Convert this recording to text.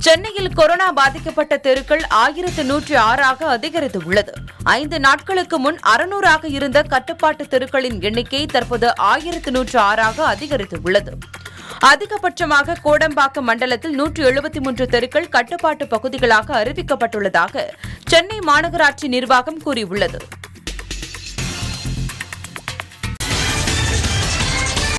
சென்னையில் கொரோனா பாதிக்கப்பட்ட தெருக்கள் ஆயிரத்து நூற்றி ஆறாக அதிகரித்துள்ளது ஐந்து நாட்களுக்கு முன் அறுநூறாக இருந்த கட்டுப்பாட்டு தெருக்களின் எண்ணிக்கை தற்போது ஆயிரத்து நூற்று ஆறாக அதிகரித்துள்ளது அதிகபட்சமாக கோடம்பாக்கம் மண்டலத்தில் நூற்று எழுபத்தி மூன்று தெருக்கள் கட்டுப்பாட்டு பகுதிகளாக அறிவிக்கப்பட்டுள்ளதாக சென்னை மாநகராட்சி நிர்வாகம் கூறியுள்ளது.